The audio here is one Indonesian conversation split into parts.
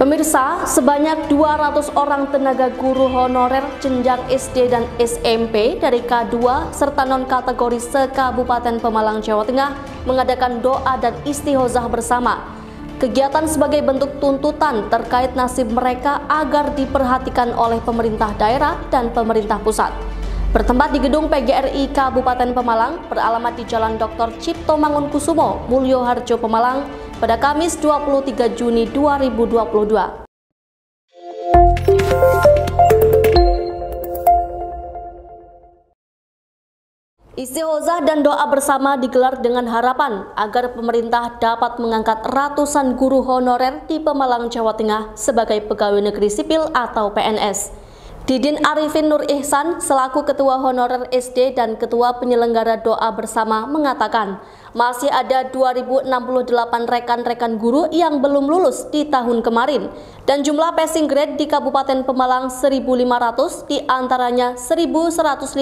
Pemirsa, sebanyak 200 orang tenaga guru honorer jenjang SD dan SMP dari K2 serta non-kategori se-Kabupaten Pemalang, Jawa Tengah mengadakan doa dan istihozah bersama. Kegiatan sebagai bentuk tuntutan terkait nasib mereka agar diperhatikan oleh pemerintah daerah dan pemerintah pusat. Bertempat di gedung PGRI Kabupaten Pemalang, beralamat di Jalan Dr. Cipto Mangunkusumo, Mulyo Harjo, Pemalang, pada Kamis 23 Juni 2022. Istihozah dan doa bersama digelar dengan harapan agar pemerintah dapat mengangkat ratusan guru honorer di Pemalang, Jawa Tengah sebagai pegawai negeri sipil atau PNS. Didin Arifin Nur Ihsan selaku Ketua Honorer SD dan Ketua Penyelenggara Doa Bersama mengatakan masih ada 2068 rekan-rekan guru yang belum lulus di tahun kemarin dan jumlah passing grade di Kabupaten Pemalang 1.500 di antaranya 1.156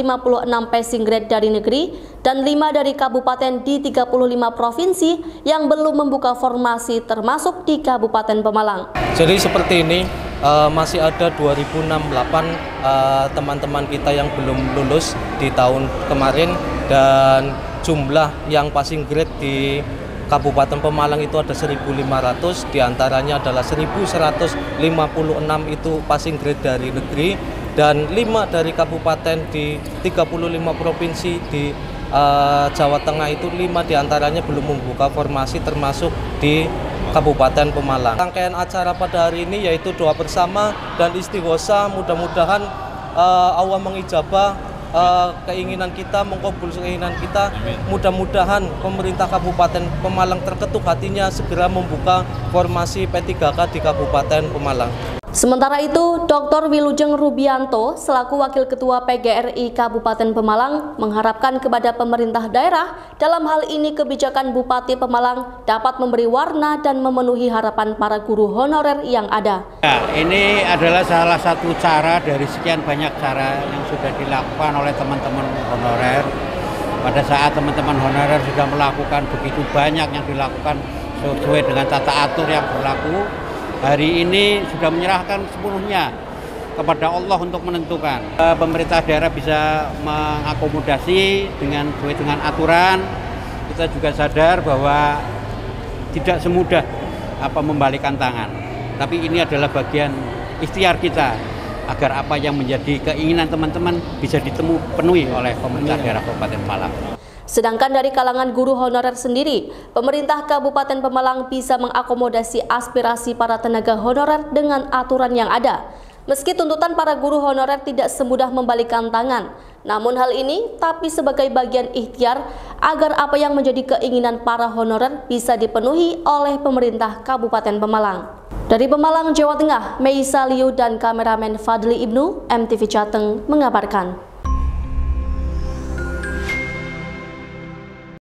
passing grade dari negeri dan 5 dari kabupaten di 35 provinsi yang belum membuka formasi termasuk di Kabupaten Pemalang. Jadi seperti ini uh, masih ada 2068 uh, teman-teman kita yang belum lulus di tahun kemarin dan jumlah yang passing grade di Kabupaten Pemalang itu ada 1.500 di antaranya adalah 1.156 itu passing grade dari negeri dan 5 dari kabupaten di 35 provinsi di uh, Jawa Tengah itu 5 di antaranya belum membuka formasi termasuk di Kabupaten Pemalang. Rangkaian acara pada hari ini yaitu doa bersama dan istighosa. Mudah-mudahan uh, Allah mengijabah uh, keinginan kita, mengkabul keinginan kita. Mudah-mudahan pemerintah Kabupaten Pemalang terketuk hatinya segera membuka formasi P3K di Kabupaten Pemalang. Sementara itu, Dr. Wilujeng Rubianto selaku Wakil Ketua PGRI Kabupaten Pemalang mengharapkan kepada pemerintah daerah dalam hal ini kebijakan Bupati Pemalang dapat memberi warna dan memenuhi harapan para guru honorer yang ada. Ya, ini adalah salah satu cara dari sekian banyak cara yang sudah dilakukan oleh teman-teman honorer. Pada saat teman-teman honorer sudah melakukan begitu banyak yang dilakukan sesuai dengan tata atur yang berlaku, hari ini sudah menyerahkan sepenuhnya kepada Allah untuk menentukan. Eh, pemerintah daerah bisa mengakomodasi dengan sesuai dengan aturan. Kita juga sadar bahwa tidak semudah apa membalikan tangan. Tapi ini adalah bagian ikhtiar kita agar apa yang menjadi keinginan teman-teman bisa ditemu penuhi oleh pemerintah daerah Kabupaten Malang. Sedangkan dari kalangan guru honorer sendiri, pemerintah Kabupaten Pemalang bisa mengakomodasi aspirasi para tenaga honorer dengan aturan yang ada. Meski tuntutan para guru honorer tidak semudah membalikan tangan, namun hal ini tapi sebagai bagian ikhtiar agar apa yang menjadi keinginan para honorer bisa dipenuhi oleh pemerintah Kabupaten Pemalang. Dari Pemalang, Jawa Tengah, Meisa Liu dan kameramen Fadli Ibnu, MTV Jateng mengabarkan.